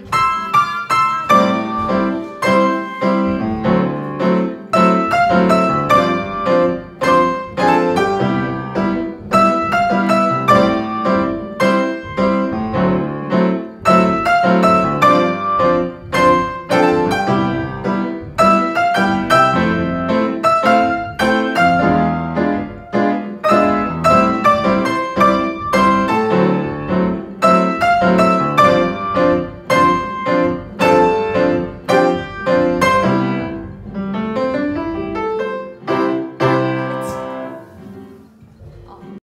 good.